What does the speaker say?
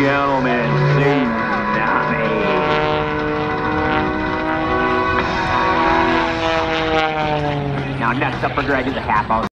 gentlemen, tsunami. Now next up for Greg is a half ounce